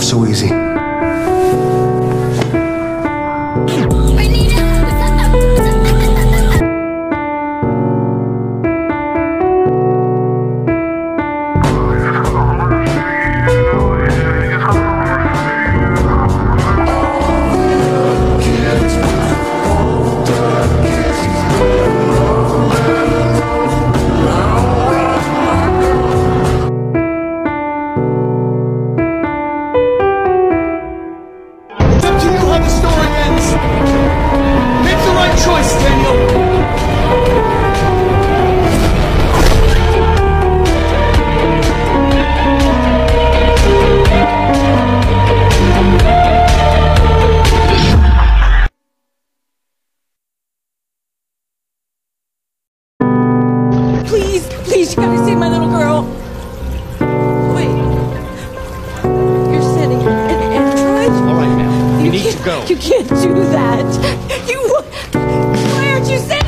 so easy. Please, please, you gotta see my little girl. Wait. You're setting an android? All right, now. You need to go. You can't do that. You. Why aren't you sending